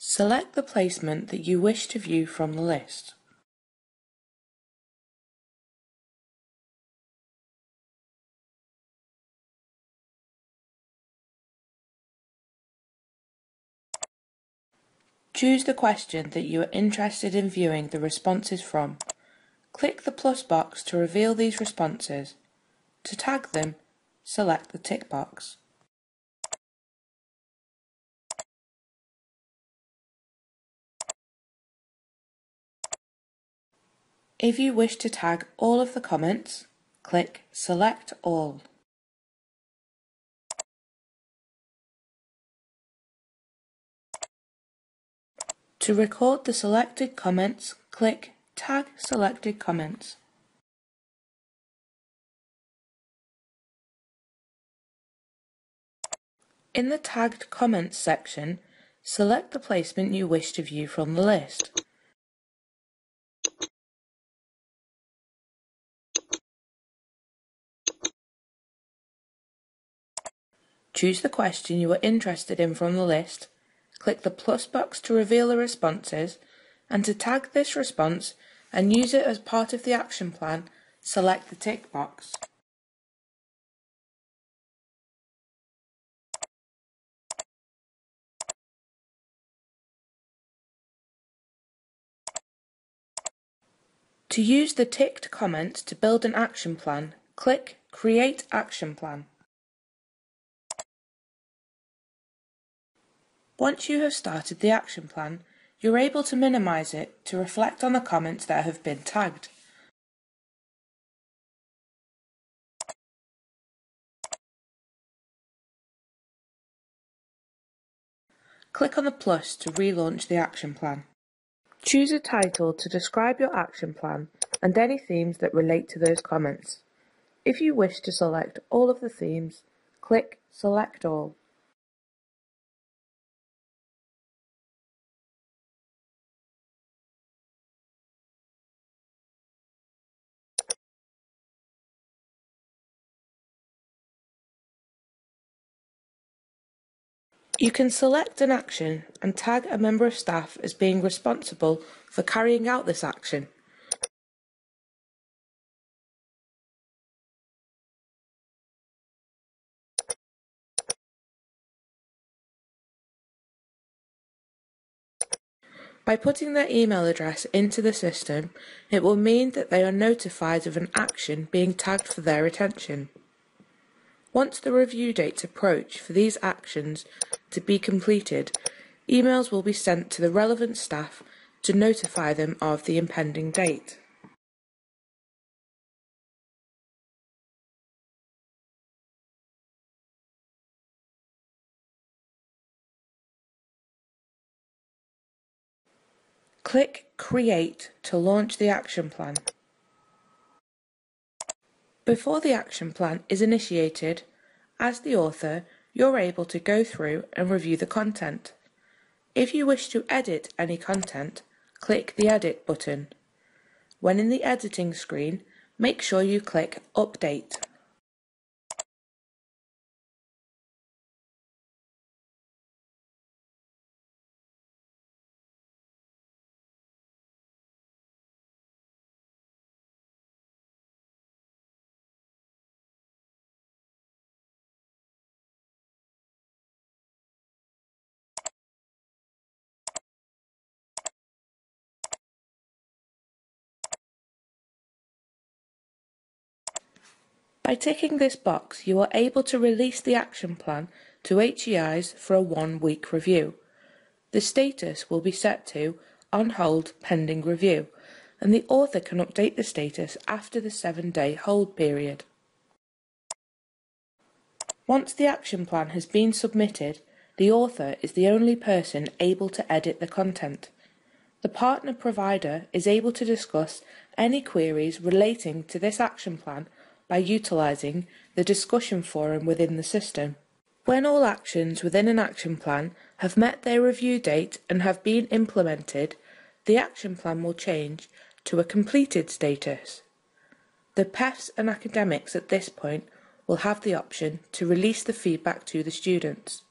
Select the placement that you wish to view from the list. Choose the question that you are interested in viewing the responses from. Click the plus box to reveal these responses. To tag them, select the tick box. If you wish to tag all of the comments, click Select All. To record the selected comments, click Tag Selected Comments. In the Tagged Comments section, select the placement you wish to view from the list. Choose the question you are interested in from the list, click the plus box to reveal the responses, and to tag this response and use it as part of the action plan, select the tick box. To use the ticked comment to build an action plan, click Create Action Plan. Once you have started the action plan, you're able to minimize it to reflect on the comments that have been tagged. Click on the plus to relaunch the action plan. Choose a title to describe your action plan and any themes that relate to those comments. If you wish to select all of the themes, click Select All. You can select an action and tag a member of staff as being responsible for carrying out this action. By putting their email address into the system, it will mean that they are notified of an action being tagged for their attention. Once the review dates approach for these actions to be completed, emails will be sent to the relevant staff to notify them of the impending date. Click Create to launch the action plan. Before the action plan is initiated, as the author, you're able to go through and review the content. If you wish to edit any content, click the Edit button. When in the editing screen, make sure you click Update. By ticking this box, you are able to release the action plan to HEIs for a one-week review. The status will be set to on hold pending review, and the author can update the status after the seven-day hold period. Once the action plan has been submitted, the author is the only person able to edit the content. The partner provider is able to discuss any queries relating to this action plan by utilising the discussion forum within the system. When all actions within an action plan have met their review date and have been implemented, the action plan will change to a completed status. The PEFs and academics at this point will have the option to release the feedback to the students.